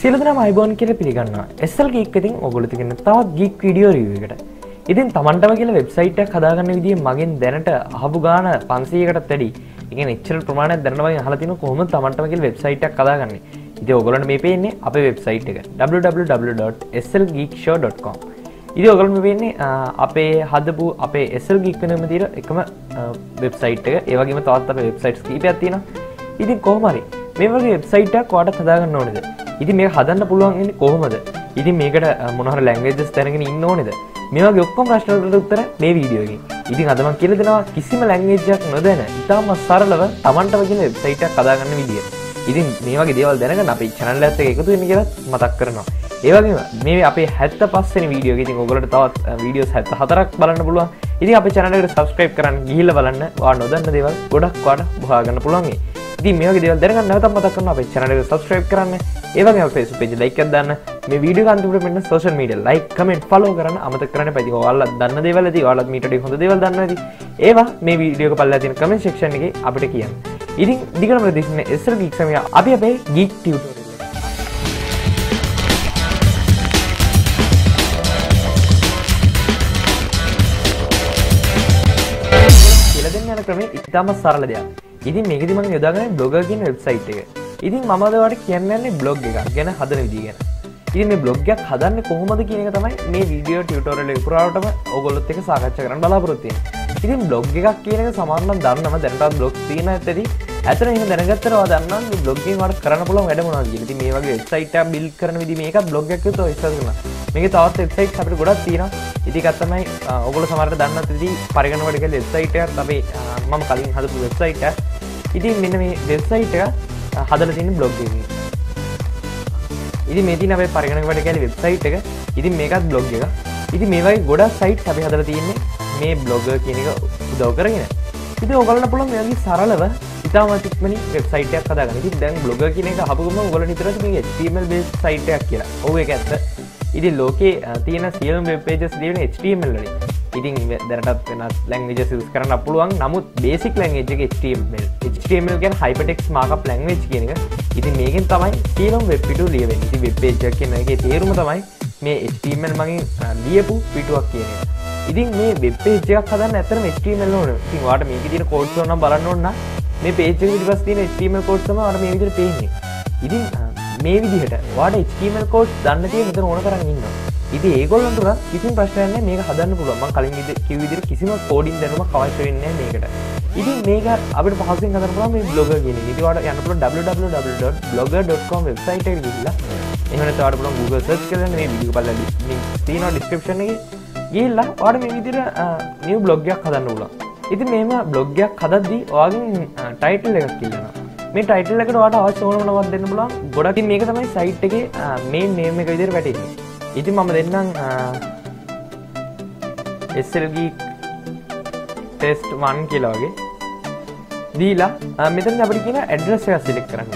සිලදන අයිබෝන් කියල පිළිගන්න එස්සල් ගීක් ඉතින් ඔගොලතිගෙන තවත් ගීක් විඩියෝ රියකට ඉතින් තමන්ටම කියල වෙබ්සයිට් හදාගන්න විදිිය මගින් දැනට අහපු ගාන පන්සීකට තැඩි එක නිච්චල් ප්‍රමාණ දැනවයි හලතින කොහොම තමන්ටමකිල් වෙබ්සයිට් කදාගන්න ඉති ඔගොලට මේ පේන්නේ අප වෙබ්සයිට් එක. www.slgeekshow.com ඉදි ඔගලම වෙන්නේ අපේ හදපු අපේ එසල් ගික්කනම තිර එකම වෙබ්සයිට් එක. ඒවගේම තවත් අප වෙබ්සයිට් කීප ඇතින ඉතින් කොහමරි මේ වගේ වෙබ්සයිට්ක් වාට හදාගන්න ඕනෙද? ඉති මේ හදන්න පුළුවන් කොහොමද? ඉති මේකට මොනහර ලැංගේජස් තැනගෙන ඉන්න ඕනෙද? මේවා ඔක්කොම ප්‍රශ්නකට උත්තර මේ වීඩියෝගින් ඉතින් අදම කියල දෙෙනවා කිසිම ලැංගේජයක් නොදැන ඉතාම සරලව තමන්ට වගෙන වෙබ්සයිටක් කදාගන්න විදිිය ඉතින් මේවගේ දේවල් දැනක අපි චනල්ල ඇත්ත එකතු වෙන කියලත් මතක් කරනවා. ඒවගේ මේ අප හැත්ත පස්සෙන වීඩියෝ ඉතින් ඔගලට තවත් වීඩියෝ හැත්ත හතරක් බලන්න පුළුවන්. ඉති අප චනලට සබස්ක්‍රයිප් කරන්න ගිහිල බලන්න. වා නොදන්න දේවල් ගොඩක් වාට බාගන්න පුළුවන්ගේ ති මේ දෙවල් දැන නවත මතක්න්න අප චනලට සබස්ක්‍රයිප් කරන්න. ඒවගේ ෆේස් පේජ ලයික් දන්න. මේ වීඩිය අන්තුට මෙන්න social media like comment follow කරන අමත කරන පැති වාල දන්න දෙවලති වාලත් මීට හොඳ දෙවල් දන්නද ඒවා මේ වීඩියෝ පල්ල තින කමෙන් ශක්ෂණ එක අපිට කියන්න. ඉතින් දිගන ප්‍රදේශන එස්සර ගීක්සමය අපි අපේ ගීක් ටියටෝර කියලදෙන් යන ක්‍රමේ ඉතාම සරල දෙයක්. ඉතින් මේකති මං යොදාගෙන බ්ලොගකින් වෙබ්සයිට් එක. ඉතින් මමදවට කියන්නන්නේ බ්ලොග් එක ගැන හදන විදි ගැන. ඉතින් මේ බ්ලොග්යක් හදන්න කොහොමද කියන එක තමයි මේ වීඩියෝ ටියටෝරල පුරාවටම ඔගොල්ලොත් එක සාකච්ඡ කරන්න බලාපොරොත්තිය ඉතින් බ්ලොග් එකක් කියන එක සමාන්නම් දන්නම දැනටත් බ්ලොග් තියෙන ඇතදී ඇතන එහ දැනගත්තරවා දන්න බ්ලොග්ගෙන් වට කරන්න පුළ වැඩමනා ති මේ වගේ සයිට බිල් කරන විදි මේක බ්ලොග් එක ත ස්සරන මේක තවත් එක්සයිට් අපට ගොඩක් තියෙන ඉතිකත්තමයි ඔගොල සමට දන්න ති පරිගනවටක වෙබ්සයිට අපේ මම කලින් හදපු වෙබ්සයිට ඉතින් මෙන්න මේ වෙබ්සයිට හදල තින්න බ්ලොග් ඉදි මේති අපේ පරිගණකට කැල වෙබ්සයිට් එක. ඉතින් මේකත් බ්ලොග් එක. ඉති මේවයි ගොඩක් සයිට් අපි හදල තියන්නේ මේ බ්ලොග කියන එක උදව් කරගෙන. ඉති ඔගලන්න පුළන් මෙගේ සරලව ඉතාමතික්මනි වෙබ්සයිටයක් කදාගන්න ති දැන් බ්ලොග කියන එක හපුම ගොල නිතර මේ ටීමල් බේ සයිටයක් කියලා. ඔව එක ඇත්ත. ඉති ලෝකේ තියෙන සියලම් වෙබ්පේජස් දන HTML වලින්. ඉතින් දැනටත් වෙනස් ලැංගේජ සිස් කරන්න පුළුවන්. නමුත් බේසික් ලැංගේජ HTML HTML ගැන හයිපටෙක්ස් මාක ලැංවේජ් කියන එක. ඉතින් මේකෙන් තමයි සියලම් වෙබ් පිටු ලියවෙන් ඉති වෙබ්පේජක් කියන එක තේරුම තමයි මේ HTML මගින් ලියපු පිටුවක් කියන එක. ඉතින් මේ වෙබ්පේජයක් හදන්න ඇතරම HTML ඕන. ඉතින් වාට මේක තින කෝඩ්සෝන බලන්න ඔන්න මේ පේජ විදිවස් තින HTML කෝඩ්සම අර මේ විදිර පේන්නේ. ඉතින් මේ විදිහට වාට HTML කෝඩ් දන්න තිය මෙතන ඕන කරන්න ඉන්න ඉති ඒගොල්ලන්තුර කිසිම ප්‍රශ්නයන මේක හදන්න පුළුවම කලින් කිවිදිර කිසිම කෝඩින් දැනුම කවශ්‍ය වෙන්න මේකට. ඉතින් මේක අපට පහසින් හදරලා මේ බ්ලොග ගෙන ඉතිවාට යනපුර www.blogger.com වෙබ්සයිට ගිල්ලා එහන තවට පුළ Google සර්ච් කරන මේ විඩිය පල්ල තින ඩිස්ක්‍රපෂන ගිල්ලා වාට මේ විදිර නිය බ්ලොග්යක් හදන්න පුලා ඉති මේම බ්ලොග්යක් හදද්දී ඔයාගින් ටයිටල් එකක් කියලනවා මේ ටයිටල් එකට වාට අවශ්‍යෝන නවත් දෙන්න පුලා ගොඩකින් මේක තමයි සයිට් එක මේ නේම එක විදිර වැටන්නේ. ඉති මම දෙන්නම් එස්සල්ගී ටෙස්ට් වන් කියලාගේ දීලා මෙතන අපට කියන ඇඩ්‍රස් එක සිලෙක් කරන්න.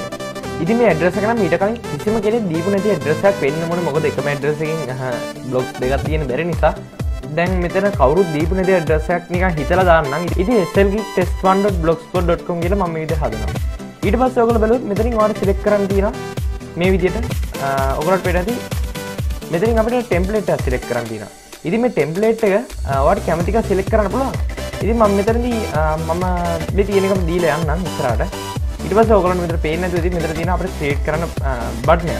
ඉති මේ ඇඩ්‍රස කන මීට කලින් කිසිම කෙනෙ දීපු නැති ඇඩ්‍රසක් වෙන්න මොන මොකද එකම ඇඩ්‍රසකින් බ්ලොග් දෙගත් තියෙන බැරි නිසා. දැන් මෙතන කවරු දීපු නැති ඇඩ්‍රසයක් නික හිතල දාන්න ඉති එසල්ගි ටෙස්ටන්.බ්ලොක්ස්පොඩ්.com කියල ම විද හදනවා. ඊට පස් ඔකල බලුත් මෙතරින් වාට සිලෙක් කරන්න තියෙන මේ විදියට ඔකරට පෙටති මෙතරින් අපට ටෙම්පලේට සිලෙක් කරන්න තියෙන ඉති මේ ටෙම්පලේට් එක වට කැමතික සිලෙක් කරන්න පුළුවන් ඉති මම මෙතරදී මම බි තියෙනකම් දීල යන්න ඉස්රට ඉටපස ඔකලන් විතර පේන ති මෙතර තින අපට ක්‍රේට් කරන බට්නය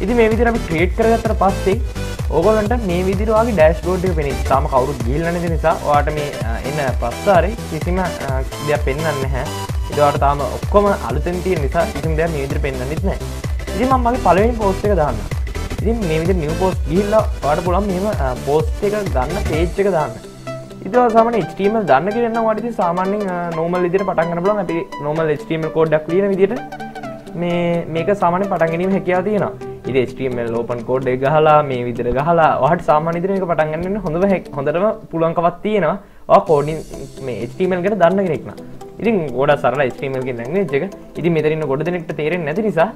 ඉති මේ විදිර අපි ක්‍රේට් කරගත්තර පස්සේ ඕගලන්ට මේ විදිරවාගේ ඩෑස් බෝඩ් පෙන තාම කවරු ගිල්ලන නිසා වාට මේ එන්න ප්‍රස්ථාරය කිසිම දෙයක් පෙන්න්න හැ ඉදවාට තාම ඔක්කොම අලුතැන් තිය නිසා ඉසිම් දෙයක් මේදිර පෙන්න්නන්නෙත් නෑ ඉති මමගේ පලවෙනි පෝස්ට එක දාන්න ඉතින් මේ විදි නිව පෝස් ගිල්ලා වාට පුළන් මෙම පෝස්ට එක ගන්න පේච්ච එක දාන්න. ඉත සමන ටීම දන්න කරන්න වටති සාමාන්‍යෙන් නෝමල් ඉදිර පටන්ගන්න බල අපි නොමල් ටීම කෝඩ්ඩක් ලියන විදිට මේ මේක සාමාන පටන්ගැනීම හැකයා තියෙන ඉද ස්ටීමල් ලෝපන් කෝඩ් ගහලා මේ විදිර ගහලා වාට සාමානිදිර එක පටන්ගන්න හොඳ හැක් හොඳටම පුළන්කවත් තියෙනවා. කෝඩින් මේ ස්ටීමල් කට දන්න කෙනෙක්න ඉතින් ගොඩ සරලා ස්ටීමල්ගේ නැංගේජක ඉති මෙතරන්න ගොඩ දෙනෙක්ට තේරෙන් නැති නිසා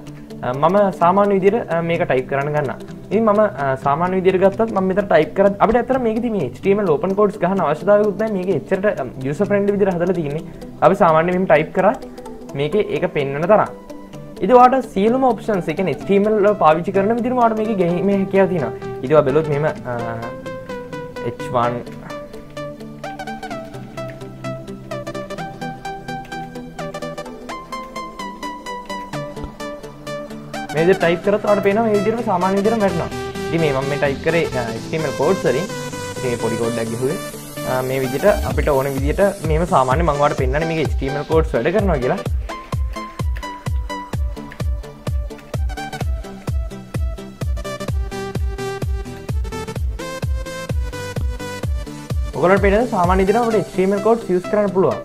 මම සාමාන්‍ය විදිර මේක ටයිප් කරන්න ගන්න ඉ ම සාමාන විදිරගත් ම ටයිප කර අපට ඇතර මේක මේ ටීම ලෝපන් කෝඩ් ගහ අවශ්‍යතාවකුත් මේක එච්චට යුස ප්‍රන්ඩ් විදිර හදල තින්නේ අපි සාමාන්‍යම ටයිප් කර මේක ඒක පෙන්න්නන තරම්. ඉදවාට සියලුම ඔප්ෂන් එක ස්ටීමල් පාවිචි කරන විදිර වාට මේක ගැීම හැකයා තින ඉදවා බැලොත් මෙම H1 මේද ටයිප් කරත් අට පේන විදිරම සාමාන්‍ය විදිරම වැටනවා. ඉතින් මේ මම මේ ටයිප් කරේ HTML කෝඩ්ස් වලින්. මේ පොඩි කෝඩ්ඩක් ගහුවේ. මේ විදිහට අපිට ඕන විදිහට මේව සාමාන්‍ය මම ඔයාලට පෙන්නන්නේ මේක HTML කෝඩ්ස් වැඩ කරනවා කියලා. ඔගලට පෙන සාමාන්‍ය විදිහට අපිට HTML කෝඩ්ස් යූස් කරන්න පුළුවන්.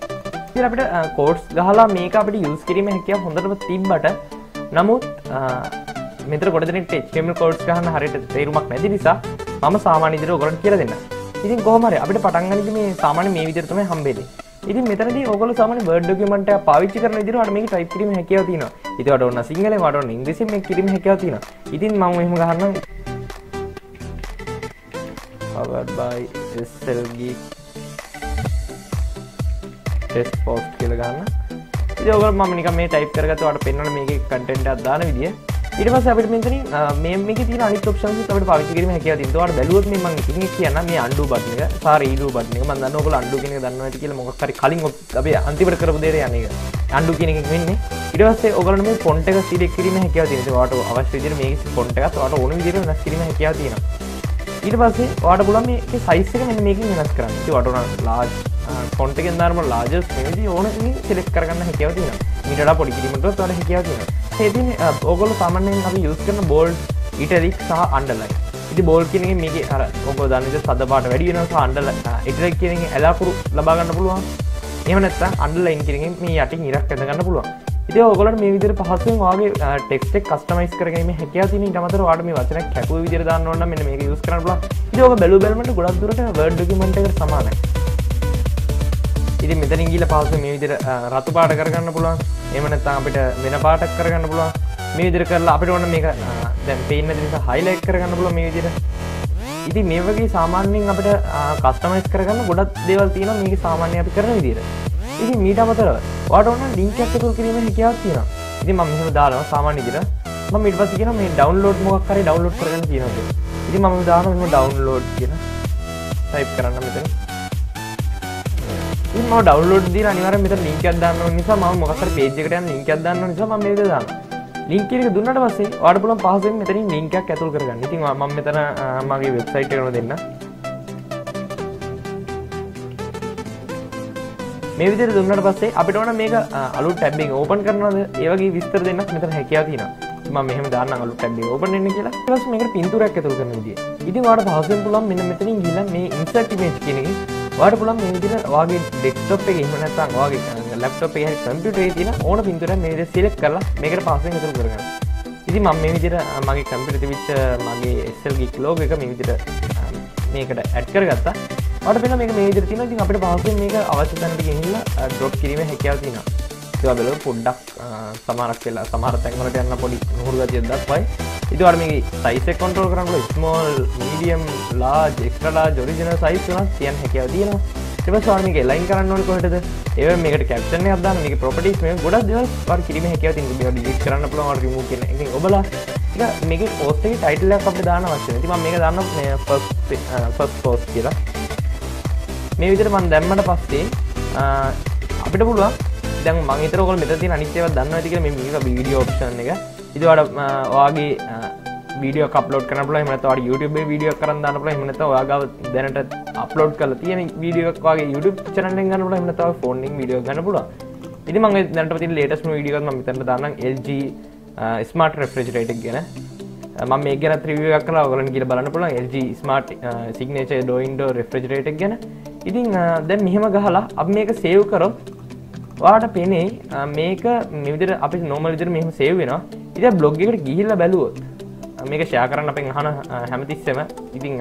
ඉතින් අපිට කෝඩ්ස් ගහලා මේක අපිට යූස් කිරීම හැකියාව හොඳටම තිබ්බට නමුත් මෙතර ගොඩනෙට එච්ම කෝඩ්ස් ගහන්න හරිට තේරුමක් නැති නිසා ම සාමාන දිර ගොලට කියල දෙන්න ඉතින් කොහමර අපිට පටන්ගනික මේ සාමාන මේ විදිරතම හම්බේදේ ඉතින් මෙතනද ඔගල සාමන බඩ්ඩකමට පාවිච්ච කරන දිරට මේ ටයිප් කිරීම හැකව තින ඉතිවට ඔන්න සිංහල වඩන ඉංග්‍රසි මේ කිරීම හැකව තින ඉතින් මම එහම ගහන්න පවර්බයි එස්සල්ගී ටෙස් පෝස්් කියල ගන්න ඉෝග ම නික මේ ටයිප් කරගතවට පෙන්න්න මේ කටෙන්ට අදාන විදිිය. ඉට පස අපට මෙතන මේ ති අනි ක්ෂන් ට පාවිකිරීම හැක තින්තවට බැලුවත් ම ඉ කියන්න මේ අන්ඩු බට්න සාරීඩු බට්න ම දන්නක අන්ඩු කියෙන දන්න ඇති කියල මොක්කර කලින් අපේ අන්තිපට කරපු දේර යන්නක අන්ඩු කියනෙක් වෙන්නේ. ඉටවස්සේ ඔගලන මේ පොන්ටක සිරෙක් කිරීම හැකව තින වාට අවශ්‍ය විදිර මේ පොන්ටක් වට ඕන විදිර නස් කිරීම හැකව තියෙන ඊට පස්සේ වාට පුලන් මේ සයිස්සක මෙ මේකින් වෙනස් කරන්න. වටන ලාජ් කොන්ටගෙන් ධර්ම ලාජස් මෙදි ඕන සිලෙක් කරගන්න හැකව තින මිට පොඩි කිරීමට තොර හැකව තින ඒති ඔගොල සාමන්යෙන් අපි යුස් කරන බෝල්් ඉටරික් සහ අන්ඩලයි ඉති බෝල් කියන මේක අර ඔක දන්නද සදපාට වැඩි වෙන අන්ඩල ඉටරක් කියන ඇලාකුරු ලබාගන්න පුළුවන්. එමනත් අන්ඩලයින් කිරීම මේ යට ඉරක් ඇඳගන්න පුළුවන්. ඉති ඔගලට මේ විදිර පහසුවෙන් වගේ ටෙක්ටෙක් කස්ටමයිස් කරගීම හැකයා තින ගමතර වාට මේ වචන කැපු විදිර දන්නවන්න මෙ මේ යුස් කරලා යෝක බැලු බැලමට ගොඩක් දුරට වර්ඩ්ඩකිමට සමානයි. ඉති මෙතනින් ගිල පහසු මේ විදිර රතු පාට කරගන්න පුළුවන්. එමනත්තා අපිට වෙන පාටක් කරගන්න පුළුවන්. මේ විදිර කරලා අපිට ඔන්න මේක දැන් පේන්න නිසා හයිලයික් කරගන්න පුළුව මේ විදිර ඉති මේ වගේ සාමාන්‍යයෙන් අපිට කස්ටමයිස් කරගන්න ගොඩත් දේවල් තියෙන මේක සාමාන්‍ය අපි කරන විදිර ඉති මීට අමතර වාට ඔන්න ලිංක් ඇක්තුල් කිරීම හැකියාව තියෙන ඉති ම මෙහම දානවා සාමාන්‍ය දිර ම ඉටපස කියන මේ ඩවන්ලෝඩ් මොක් කරි ඩවන්ලෝඩ් කරන තියෙනද ඉති ම දානම ඩවන්ලෝඩ් කියන ටයිප් කරන්න මෙතන. ම ඩවලෝඩ් දී අනිවර මෙත ලින්ක දන්න නිසා ම මොකර පේජකට ලින්ක දන්න නිසා ම මේක දාන්න ලින්කරක දුන්නට පසේ වාඩ පුලන් පහසෙන් මෙතරින් ලින්කක් ඇතුල් කරගන්න. ඉතින් ම මෙතන මගේ වෙබ්සයිට් කරන දෙන්න මේ විදිර දුන්නට පස්සේ අපිට ඕන මේක අලු ටැබ්බින් ඕපන් කරනද ඒවගේ විස්තර දෙන්නක් මෙතන හැකයා තින ම මෙහම දාන්න අලු ටැබ්බි ඕපන්න කියලා. ස් මේක පින්තුරක් ඇතුල් කරන දී ඉතින් වාට පහසෙන් පුලන් මෙන්න මෙතනින් ගිල මේ ඉන්සක්ටිමේට් කෙනෙ වාට පුළන් මේ විදිර වගේ ඩෙක්ටොප් එක හිමනත්තන් වගේ ලප්ටොප් එක කම්පියුටේ තින ඕන පින්තුර මේ සිලෙක් කරලා මේකට පාසෙන් හතුර කරගන්න. ඉති මම මේ විදිර මගේ කම්පිට විච්ච මගේ එස්සල් ගික් ලෝග එක මේ විදිර මේකට ඇඩ් කරගත්තා. වට පෙන මේ මේදර තින ති අපට පහසෙන් මේක අවශ්‍යතැනට ගෙහිල්ල ඩොප් කිරීම හැකයාව තින බල පොඩ්ඩක් සමාරක් වෙලා සමහර තැන්වලට යන්න පොඩි හුරුගතිය දක්වයි. ඉතිවර මේ සයිස කොන්ට්‍රෝල් කරන්නල ස්මෝල් මීඩියම් ලා එක්ටලා ජොරිජන සයිස් වන තියන් හැකව තියෙන එම ස්වාමික ලයින් කරන්න ඕන කොටද ඒ මේකට කැප්ෂන අදන්න මේ ප්‍රපටිස් මේ ගොඩක් දෙවල් පර කිරීම හැකව ති ඩි කරන්න පුළුවන් රිමූ කියන එක ඔබලා. මේක පෝස්ටේ ටයිටල්ල අපට දාන වශය ති මේක දන්න ෆස් පෝස් කියලා. මේ විතර මන් දැම්මට පස්සේ අපිට පුළුවන් දැන් මංතරකොල් මෙතති අනිත්‍යව දන්න ඇතික මේ මේක වීඩියෝ ඔප්ෂන් එක. ඉතිවට වාගේ වීඩිය කපලෝඩ කනපල මනතවට YouTube වීඩියෝ කරන්න න්නපල මනත වාගාව දැනට අපලෝඩ් කල තියෙන වීඩියක් වගේ YouTube චනල ගන්නල මනතාව ෆෝනිින් වීඩියෝ ගන්න පුල ඉති මගේ දැනට පති ලේටස් වීඩියෝම මතට දන්න LG ස්මාර්ට රෙෆ්‍රජරේටක් ගැන. ම මේ ගැන ත්‍රිවියක් කලා ගලන් කියල බලන්න පුළ LG ස්මාර්ට් සිගනේච ඩෝයින්ඩෝ රෙෆ්‍රජරේටක් ගැන. ඉතින් දැන් මෙහෙම ගහලා අප මේක සේව් කරොත් වාට පෙනේ මේක නිවිදර අපි නොමල් විදිර මෙහම සේව වෙන ඉති බ්ලොග් එකට ගිහිල්ල බැලුවොත් මේක ෂයා කරන්න අපෙන් හන හැමතිස්සම. ඉතින්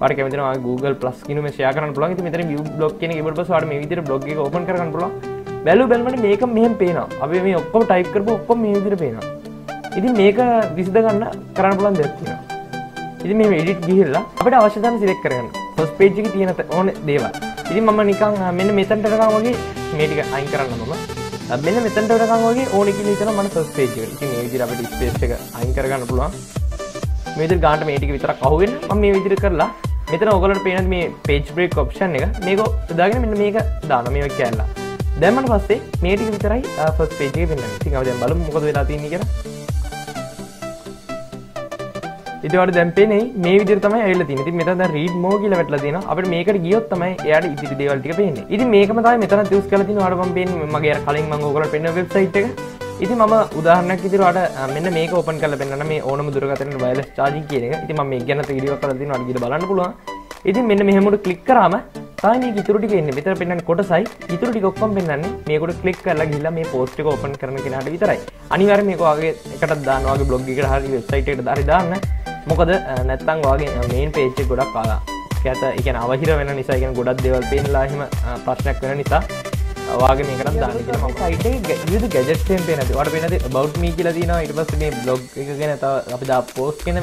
වට කැමතින Google පලස් කිනම ෂයාකරන පුල මෙතර බ්ලොක් කියන ඉබට පසවාට මේ විදිර බ්ලොග් එක ඕපන් කරන්න පුල බැලු බැලමට මේක මෙහම පේන අප මේ ඔක්කොම ටයිප් කරපු ඔක්කොම මේ විදිර පේන ඉතින් මේක විසිද ගන්න කරන්න පුලන් දෙක්තින ඉති මේ එඩිට් ගිහිල්ලා අපට අවශ්‍යතන සිලෙක් කරන්න පොස් පේජ්ක තියෙන ඕන දේවල් ඉතින් මම නිකං මෙන්න මෙතන්ටරකා වගේ මේටික අයින් කරන්න මම මෙන්න මෙතැන්ට වෙනකම් වගේ ඕන කියලා හිතන මට ෆස්ට් පේජ් එක. ඉතින් ඒ විදිහට අපිට ස්පේස් එක අයින් කරගන්න පුළුවන්. මේ විදිහට ගානට මේ ටික විතරක් අහුවෙන්න මම මේ විදිහට කරලා මෙතන ඔයගොල්ලන්ට පේන මේ page break option එක මේක දාගෙන මෙන්න මේක දානවා මේක කැල්ලා. දැම්මට පස්සේ මේ ටික විතරයි ෆස්ට් පේජ් එකේ පෙන්වන්නේ. ඉතින් අපි දැන් බලමු මොකද වෙලා තියෙන්නේ කියලා. ඉතිවට දැම්පේනේ මේ විදිර තමයි ඇල්ල තින ති මෙත රීඩ් මෝ කියල වැටල තින අපට මේකට ගියොත් තමයි එයාට ඉතිරි දේවල්ටික පේන්නේ. ඉති මේකම තමයි මෙතන තිස් කලතින අඩම පෙන් මගේ කලින් මං ඕකල පෙන්න්න වෙබ්සයිට් එක. ඉති ම උදාහරනක් ඉතිරට මෙන්න මේක ඔපන් කල පෙන්න්න මේ ඕනම දුරගතන වයිල චාජි කියන ඉති ම මේ ගැන ඉඩිය කලතින අඩිට බලන්න පුළුවන්. ඉති මෙන්න මෙහමුට කලික් කරම තායි ඉතුරටි එන්න. මෙතර පෙන්න්න කොටසයි. ඉතුරටි කොක්කම් පෙන්න්නේ මේකට කලික් කරලා ගිල්ල මේ පෝස්ටික ඔපන් කරන කෙනට විතරයි. අනිවර මේකවාගේ එකට දානවාගේ බ්ලොග්ගිට හරි වෙබ්සයිට දරිදාන්න මොකද නැත්තං වගේ මේන් පේච්ච ගොඩක් කාලා ඇත එක අවහිර වෙන නිසා ගෙන ගොඩක් දෙවල් පේන්ලාහිම ප්‍රශ්නයක් වෙන නිසා වාගේ මේකට දානට යුතු ගැජට්ෙන් පේනති වට පෙනති බෞ් මී කියල තින ඉට පස මේ බ්ලොග් එක ගැන අපි දා පෝස් කෙන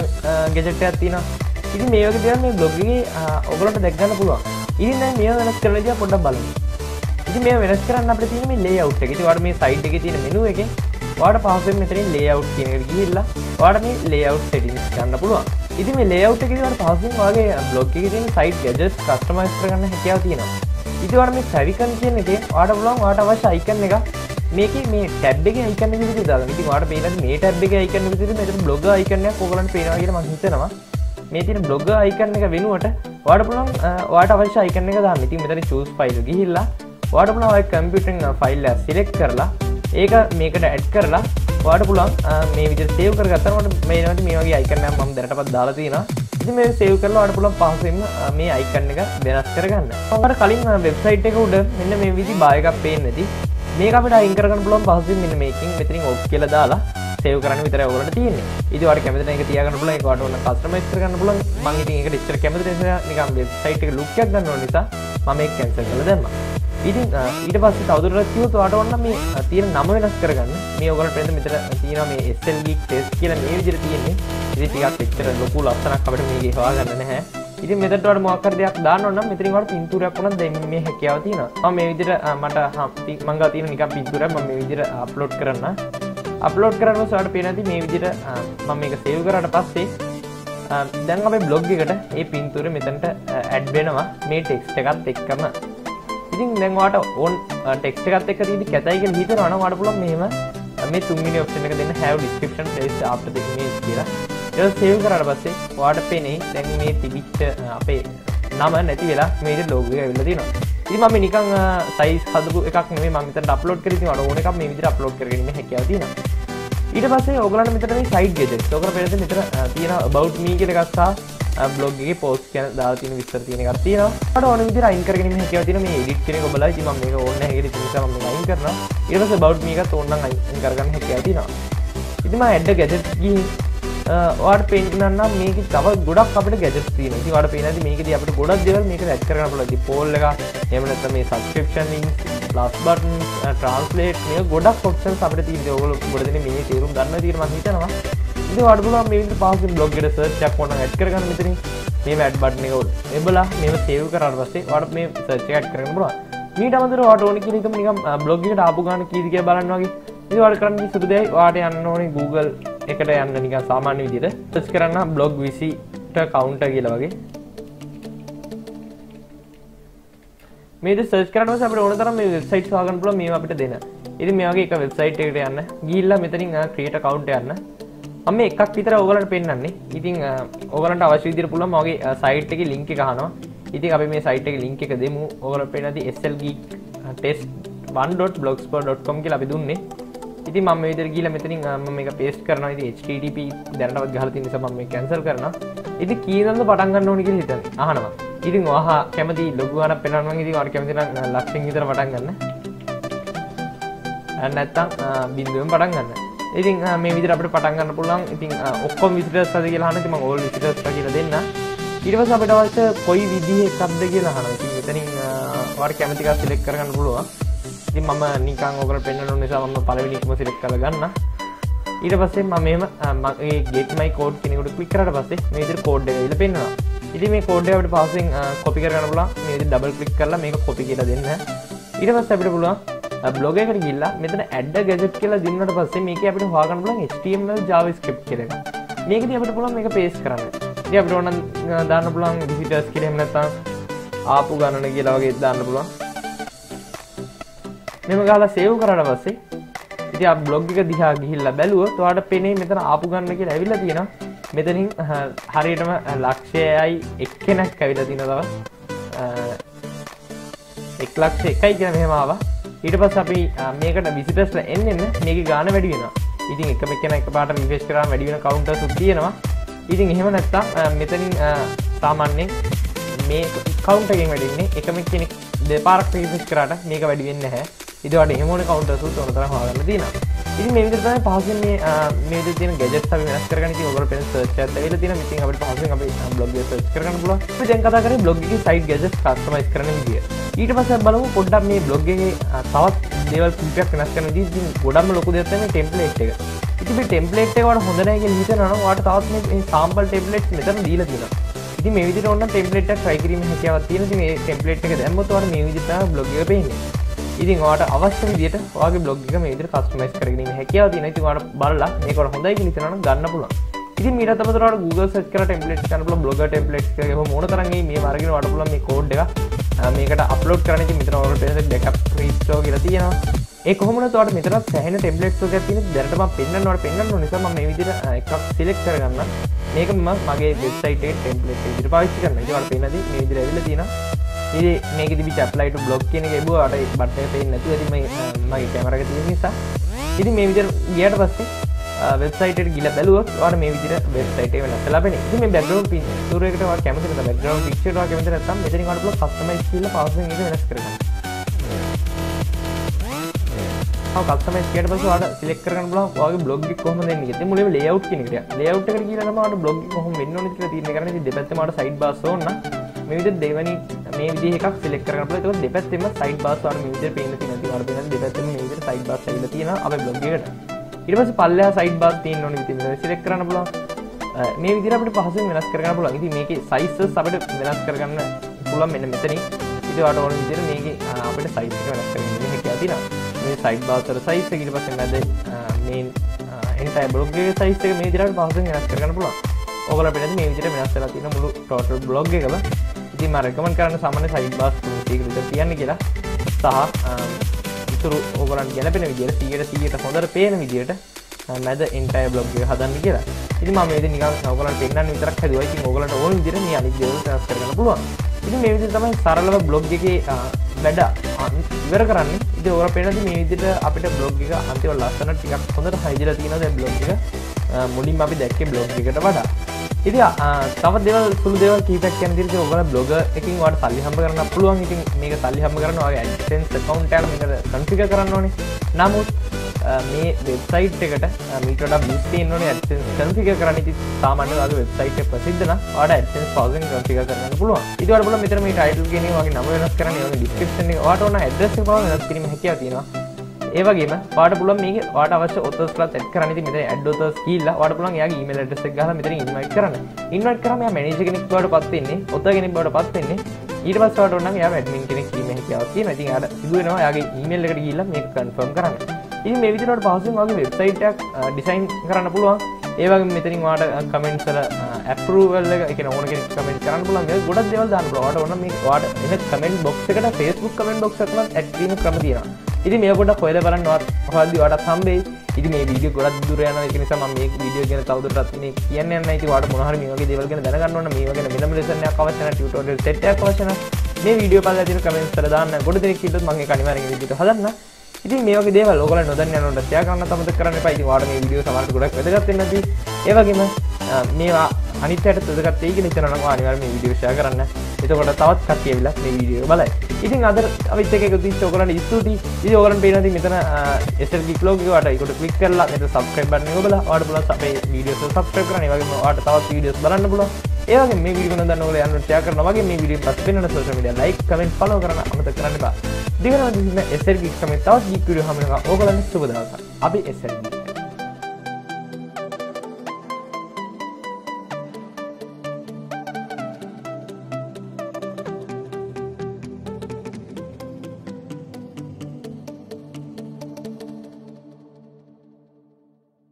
ගෙජෙට් ඇත්තින ඉති මේක දෙ මේ බ්ලොග්ගේ ඔගලට දැක්ගන්න පුළුවන්. ඉතින්න මේ වෙනස් කරලජ පොඩ්ඩ බල ඉති මේ වෙනස් කරන්න අප තින ලේ අවට් එකති වට මේ සයිට් එක තියෙන මෙනුව එක වාට පහසෙන් මෙතරින් ලේව් කියන ගිල්ලා වාට මේ ලේව් සෙටිස් ගන්න පුළුවන්. ඉති මේ ලේව් එකකට පහසුන් වගේ බ්ලොග් එක තින් සයිට් ගජස් කස්ටමයිස් කරගන්න හැකියාව තියෙනවා. ඉතිවට මේ සැවිකන් කියන එක වාට පුලන් වාට අවශ්‍ය අයිකන්න එක මේක මේ ටැබ් එක අයිකන්න විදි දාලා. ඉති වාට පේන මේ ටැබ් එක අයිකන්න විදිරි මෙට බ්ලොග අයිකන්න කොගලන් පේනවාගෙන මහිතනවා මේ තින බ්ලොග අයිකන්න එක වෙනුවට වාට පුලන් වාට අවශ්‍ය අයිකන්න එක දා ඉති මෙතර චස් ෆයිල් ගිහිල්ලා වාට පුලවයි කම්පියටන් ෆයිල් සිලෙක් කරලා ඒක මේකට ඇඩ් කරලා වාට පුළන් මේ විදි සේව කරගත්තනට මේනට මේ වගේ අයිකරන ම දැනටපත් දාලා තියෙන ඉති මේ සේව කරලා අට පුළන් පහසෙන්ම මේ අයිකන්න එක වෙනස් කරගන්න. පට කලින් වෙබ්සයිට් එක උඩ මෙන්න මේ විදි බායකක් පේෙන් නැති මේ අපට අයිකරන පුලන් පහසු මෙන්න මේකින් මෙතිරින් ඔක් කියල දාලා සේව කරන විතර ඔලට තියන්නේ. ඉදිවට කැමති එක තියගන්න පුල කට න්න කස්ටමස් කරන්න පුලන් මගේ එක ිස්ටර කැමති නිකම් වෙබ්සයිට් එක ලුක්යක් ගන්න නිසා මම කැන්සල් කළ දෙන්න ඉතින් ඊට පස්ස තවදුරත් කිවතු අට ඔන්න මේ තියෙන නම වෙනස් කරගන්න. මේ ඔගල පෙන්ද මෙතර තියෙන මේ ස්ල්ගී ටෙස් කියල මේ විදිර තියෙන්නේ. ඉදි ටිකක් එච්චර ලොකු ලස්සනක් අපට මේ හවා ගන්න නැහැ. ඉති මෙතට මොකර දෙයක් දාන්නන්න මෙතරිවට පින්තුරයක් වුණ දෙම මේ හැකියාව තින මේ විදිර මට හම්ති මංග තියන නික පින්තුර ම මේ විදිර අප්ලෝඩ් කරන්න. අප්ලෝඩ් කරන්න සට පේනති මේ විදිර මම මේක සේව් කරට පස්සේ දැන් අපේ බ්ලොග් එකට ඒ පින්තුර මෙතැන්ට ඇඩ්බෙනවා මේ ටෙක්ස්ට එකත් එක්කම. ඉතින් දැන්වාට ඕන් ටෙක්ට එකත් එක දී කැතයික හිත රනවාට පුලන් මෙහෙම. මේ තුන්ගනි ඔප්ෂන එක දෙන්න හැව ඩිස්ක්‍රපෂන් ස් අප දෙන්නේ කියලා. එ සේව කරට පස්සේ වාට පේනේ දැන් මේ තිබිච්ච අපේ නම නැති වෙලා මේට ලෝගය ඇවිල්ල තිනවා ඉම නිකන් සයිස් හදපු එකක් මේ මත අපලෝඩ් කරති වට ඕන එකක් මේ විදිර අපලෝඩ් කරන හැකවතින ඊට පස්සේ ඔගලන්න මෙතන මේ සයිට් ගෙද තොක පෙරත මෙතර තියෙන බෞ් මී කියලගස්සා බ්ලොග්ගේ පෝස් කියන දාතින විස්තර තියන ගත්තින ට ඕන විදි අයිකරගෙන හැකවතින මේ ඉඩික් කෙන බල ම මේ ඕන්න හෙ නිසම අයින් කරන ඉරස බෞ් මේක ඔන්න අයින් කරගන්න හැකවතිනවා ඉතිම ඇඩ්ඩ ගැජත්ගී වාට පේන්ටන්න මේක තව ගොඩක් අපට ගැජස්තින වට පේනති මේක අපට ගොඩක් දෙව මේක ඇත් කරන ලති පෝල්ල එමනත මේ සක්ෂපෂන් ලස් බටන් ට්‍රන්ස්ලේට් මේ ගොඩක් ොක්ෂන් අපට ති ඔගල ගොඩන මේ තේරුම් ගන්න තීරම හිතනවා ඉති වඩපුලා මේ පහස බ්ලොග්ගට සර්චක් ොන ඇත් කරගන්න මෙතර මේ වැඩ් බට්නක එබලා මෙම සේව කරට පස්සේ වට මේ සර්ච ඇත් කරන පුලා මීට අමතර වාට ඕන කිරික නිකම් බ්ලොග්ගට ආපු ගන්න කීතික බලන්න වගේ. ඉවට කරන්න සුදුදයි වාට යන්න ඕනේ Google එකට යන්න නික සාමාන්‍ය විදිට සච් කරන්න බ්ලොග් විසිට කවුන්ට කියල වගේ. මේ සර්ච් කරන අපට ඕන තරම වෙබ්සයිට් වාගන් පුල මේ අපිට දෙන්න ඉති මේගේ එක වෙබ්සයිට් එකට යන්න. ගිල්ල මෙතනින් ක්‍රියට කවුන්ට යන්න. මම එකක් විතර ඔගලට පෙන්න්නේ ඉතින් ඔගලට අවශ්‍ය විදිර පුළ මගේ සයිට් එක ලිංක හනවා ඉතින් අප මේ සයිට් එක ලිංක එක දෙමු. ඔගල පෙනති SLගී ටෙස් 1.බ්ලොක්ස්පර්.කොම් කියලා අපි දුන්නේ. ඉති ම විදර ගීල මෙතනින් මේ පේස් කරන HTTP දැනටත් ගහලති නිසා ම කැන්සල් කරන ඉති කීදන්න පටන්ගන්න ඕනික හිත අහනවා. ඉතින් වාහ කැමති ලොගුවන පෙනන්ව ඉති වට කැමති ලක්ෂ විතර පටන් ගන්න. නැත්තම් බින්දුවෙන් පටන් ගන්න. ඉතින් මේ විදිර අපට පටන්ගන්න පුළන් ඉතින් ඔක්කොම විසිටස් සද කියලා හන ම ඕල් විසිටස් කියල දෙන්න. ඉරිවස අපට අවශ්‍ය කොයි විදිහ එකක්ද කියලා හන ඉතින් මෙතනින් වට කැමතික සිලෙක් කරගන්න පුළුවන්. ඉතින් මම නිකං ඕකල පෙන්න්න නිසා ම පලවිනික්ම සිලෙක් කරගන්න. ඊට පස්සේ මම මගේ ගේටමයි කෝඩ් කෙනෙකුට ක්ලික්කරට පස්සේ මේදිර කෝඩ් ඉල පෙන්න්නවා ඉති මේ කෝඩ්ඩට පස්සෙන් කොපි කරන්න පුලා මේ ඩබල් කලික් කරලා මේක කොපි කියලා දෙන්න. ඉට පස් අපිට පුළුවන් බ්ලොග එකට ගිල්ලා මෙතන ඇඩ ගැජට් කියලා දින්නට පස්සේ මේක අපිට හවාගන්න පුළුවන් HTML JavaScript කියලා එකක්. මේකදී අපිට පුළුවන් මේක පේස් කරන්න. ඉතින් අපිට ඕන දාන්න පුළුවන් විසිටර්ස් කියලා එහෙම නැත්නම් ආපු ගණන කියලා වගේ දාන්න පුළුවන්. මෙම ගාලා සේව් කරාට පස්සේ ඉතින් ආ බ්ලොග් එක දිහා ගිහිල්ලා බැලුවොත් ඔයාලට පේන්නේ මෙතන ආපු ගණන කියලා ඇවිල්ලා තියෙනවා. මෙතනින් හරියටම ලක්ෂයයි එක්කෙනෙක් ඇවිල්ලා තියෙනවා තව. එක් ලක්ෂ එකයි කියලා මෙහෙම ආවා. ඊට පස්සේ අපි මේකට විසිටර්ස්ලා එන්න එන්න මේකේ ගාණ වැඩි වෙනවා. ඉතින් එකම කෙන එක පාට රිෆ්‍රෙෂ් කරාම වැඩි වෙන කවුන්ටර්ස් තියෙනවා. ඉතින් එහෙම නැත්තම් මෙතනින් සාමාන්‍යයෙන් මේ කවුන්ටර් එකෙන් වැඩින්නේ එකම කෙනෙක් දෙපාරක් රිෆ්‍රෙෂ් කරාට මේක වැඩි වෙන්නේ නැහැ. ඊට වඩා එහෙම ඕනේ කවුන්ටර්ස් උත් උන තරම් හොයාගන්න තියෙනවා. ඉතින් මේ විදිහට තමයි පහසුවෙන් මේ මේ විදිහට තියෙන ගැජට්ස් අපි වෙනස් කරගන්න ඉතින් ඔයගොල්ලෝ පෙන් සර්ච් එකත් ඇවිල්ලා තියෙනවා. ඉතින් අපිට පහසුවෙන් අපේ බ්ලොග් එක සර්ච් කරගන්න පුළුවන්. අපි දැන් කතා කරේ බ්ලොග් එකේ සයිට් ගැජට්ස් කස්ටමයිස් කරන විදිය. ඊට පස්සේ බලමු පොඩ්ඩක් මේ බ්ලොග් එකේ තවත් දේවල් කිහිපයක් වෙනස් කරන විදිහ. ඉතින් ගොඩක්ම ලොකු දෙයක් තමයි ටෙම්ප්ලේට් එක. ඉතින් මේ ටෙම්ප්ලේට් එක වඩා හොඳ නැහැ කියලා හිතනවා නම් ඔයාලට තවත් මේ සාම්පල් ටෙම්ප්ලේට්ස් මෙතන දීලා තියෙනවා. ඉතින් මේ විදිහට ඕන ටෙම්ප්ලේට් එකක් try කිරීමේ හැකියාවක් තියෙන. ඉතින් මේ ටෙම්ප්ලේට් එක දැම්මොත් ඔයාලට මේ විදිහට තමයි බ්ලොග් එක පේන්නේ. ඉතින් වාට අවශ්‍ය විදියට ඔයාගේ බ්ලොග් එක මේ විදිහට කස්ටමයිස් කරගෙන ඉන්න හැකියාව තියෙනවා. ඉතින් ඔයාලට බලලා මේක වඩා හොඳයි කියලා හිතනවා නම් ගන්න පුළුවන්. ඉතින් මීට අමතරව ඔයාලට Google search කරලා templates ගන්න පුළුවන් blogger templates කියලා ගිහම මොන තරම් මේ මේ අරගෙන ඔයාලට පුළුවන් මේ code එක මේකට upload කරන්න ඉතින් මෙතන ඔයාලට පේන backup restore කියලා තියෙනවා. ඒ කොහොමද ඔයාලට මෙතනත් සෑහෙන templates වර්ගයක් තියෙන දැනට මම පෙන්වන්න ඔයාලට පෙන්වන්න ඕන නිසා මම මේ විදිහට එකක් select කරගන්න. මේක මම මගේ website එකේ template එක විදිහට පාවිච්චි කරනවා. ඉතින් ඔයාලට පේනදී මේ විදිහට ඇවිල්ලා තියෙනවා. ඉ මේක තිබි චප්ලයිට බ්ලොග් කියන එබුවට බට්ට පේ නැතු ඇතිම මගේ කැමරක තියෙන නිසා. ඉති මේ විදිර ගියට පස්සේ වෙබ්සයිට ගිල බැලුව වාට මේ විදිර වෙබ්සයිට වෙන ලබෙන මේ බැගරම් පි තුරකට කැමති බැගරම් ික්ෂට කැමති නතම් මෙතනි කටල කස්ටමයි කියල පස වෙනස් කරන කස්ටමයිස්කට පසට සිලෙක් කරන බල වගේ බ්ලොග් කොම ති මුල ලේවට් කෙනෙක ලේවට් කර කියලමට බ්ලොග් කොහම වෙන්න තින කරන දෙපැත්තමට සයිට බස්සෝන්න මෙවිද දෙවනි මේ විදිහක් සිලෙක් කරන අපිට ඒක දෙපැත්තෙම සයිඩ් බාස් වල මේ විදිහට පේන්න තියෙනවා. ඉතින් වල පේන දෙපැත්තෙම මේ විදිහට සයිඩ් බාස් ඇවිල්ලා තියෙනවා අපේ බ්ලොග් එකට. ඊට පස්සේ පල්ලෙහා සයිඩ් බාස් තියෙන්න ඕනේ ඉතින් මේක සිලෙක්ට් කරන්න පුළුවන්. මේ විදිහට අපිට පහසුවෙන් වෙනස් කරගන්න පුළුවන්. ඉතින් මේකේ සයිසස් අපිට වෙනස් කරගන්න පුළුවන් මෙන්න මෙතනින්. ඉතින් ඔයාලට ඕන විදිහට මේකේ අපිට සයිස් එක වෙනස් කරගන්න හැකියාව තියෙනවා. මේ සයිඩ් බාස් වල සයිස් එක ඊට පස්සේ මැද මේන් එන්ටයි බ්ලොග් එකේ සයිස් එක මේ විදිහට පහසුවෙන් වෙනස් කරගන්න පුළුවන්. ඔයගොල්ලෝ අපිට මේ විදිහට වෙනස් කරලා තියෙන මුළු ටෝටල් බ්ලොග් එකම ඉතින් රෙකමන් කරන්න සමන සයිඩ් බස් ට කියන්න කියලා. සහ ඉතුරු ඕගලන් ගැලපෙන විදියට සියට සියට හොඳට පේන විදියට මැද එන්ටයි බ්ලොග් හදන්න කියලා. ඉති ම මේ නික සවකල පෙන්න්න විතරක් හැදවයි ඕගලට ඕන විදිර අනි දව කරන්න පුළුවන්. ඉති මේ විදි තමයි සරලව බ්ලොග් එක වැඩ ඉවර කරන්න. ඉති ඕර පෙනති මේ විදිට අපිට බ්ලොග් එක අන්තිව ලස්සන ටිකක් හොඳට හයිජල තියනද බ්ලොග් එක. මුලින් අපි දැක්කේ බ්ලොග් එකට වඩා. ඉති තව දෙවල් සුළු දෙව කීපක් කැනදිරක ඔබල බ්ලොග එකින් වට සල්ලි හම කරන්න පුළුවන්. ඉතින් මේක සල්ලි හම කරන වගේ ඇන්සන්ස් කවන්ටල් මේක කන්ෆික කරන්න ඕනේ. නමුත් මේ වෙබ්සයිට් එකට මීට බිස්ටේන කන්සික කරන සාමන වෙබ්සයිට ප්‍රසිද්ධන වාට ඇ පවසන් කන්සික කරන්න පුළුවන්. ඉදවට බල මෙතර මේ ටයිටල් ගෙන වගේ නම වෙනස් කරන ඩිස්ක්‍රප්ෂන් වාට ඕන ඇදස් පව වෙනස් කිරීම හැකිය තියෙනවා. ඒවගේ පාට පුල මේ වාට අවශ්‍ය ඔත්තස් ලත් එත් කරන මෙත ඇඩ්ඩෝතස් කියල්ල වාට පුලන් යාගේ ඊමල් ඩෙස් ගහ මෙතර ඉන්වයිට කරන ඉන්වට කරම මනජ කෙනෙක් වට පත්වෙන්නේ ඔත්ත කෙනෙක් බට පත්වෙන්නේ ඊට පස්සට ඔන්න යා වැඩමින් කෙනෙක් ීම හැකියාවතිය නැති අට සිදුවෙනවා යාගේ ඊමල් එකට ගිල්ල මේ කන්ෆර්ම් කරන්න. ඉ මේ විදිරට පහසුන් වගේ වෙබ්සයිටක් ඩිසයින් කරන්න පුළුවන්. ඒවගේ මෙතරින් වාට කමෙන්ට්සල ඇපරුවල්ල එක ඕන කමෙන්ට කරන්න පුලන් ගොඩක් දෙවල් දාන්න වාට ඔන්න මේ වාට එන කමෙන්ට බොක්ස එකට ෆේස්බුක් කමෙන්ට බොක්ස් ඇක්ීම ක්‍රම තියෙනවා. ඉති මේ ගොඩ කොයද බලන්නවත් හල්දි වට සම්බේ ඉති මේ වීඩිය ගොඩක් දුරයන එක නිසා මේ වීඩියෝ ගැන තවදුරටත් මේ කියන්න යන්න ඉති වාට මොහර මේ වගේ දේවල් ගැන දැනගන්න ඕන මේ වගේ වෙනම ලෙසනයක් අවශ්‍ය නැ ටියුටෝරියල් සෙට් එකක් අවශ්‍ය නැහැ. මේ වීඩියෝ පල්ලා තියෙන කමෙන්ට්ස් වල දාන්න ගොඩ දෙනෙක් හිටියොත් මම ඒක අනිවාර්යෙන් වීඩියෝ හදන්න. ඉතින් මේ වගේ දේවල් ඔයගොල්ලෝ නොදන්න යනකොට ෂෙයා කරන්න තමත කරන්න එපා. ඉතින් ඔයාලට මේ වීඩියෝ සමහරට ගොඩක් වැදගත් වෙන්න ඇති. ඒ වගේම මේවා අනිත්යට වැදගත් වෙයි කියලා හිතනවා නම් අනිවාර්යෙන් මේ වීඩියෝ ෂෙයා කරන්න. එතකොට තවත් කට්ටිය ඇවිල්ලා මේ වීඩියෝ බලයි. ඉතින් අද අවිත් එක එකතු වෙච්ච ඔයගලන්ට ස්තුතියි. ඉතින් ඔයගලන්ට පේනදී මෙතන SLG vlog එකට ඒකට ක්ලික් කරලා මෙතන subscribe button එක බලලා ඔයාලට පුළුවන් අපේ වීඩියෝස් වල subscribe කරන්න. ඒ වගේම ඔයාලට තවත් වීඩියෝස් බලන්න පුළුවන්. ඒ වගේම මේ වීඩියෝ ගන්න දන්න ඔයගොල්ලෝ යන්න ෂෙයා කරනවා වගේ මේ වීඩියෝ පස්සේ පෙන්වන social media like comment follow කරන්න අමතක කරන්න එපා. දිගටම දින්න SLG තමයි තවත් ගීක් වීඩියෝ හැමෝම ඔයගලන්ට සුබ දවසක්. අපි SLG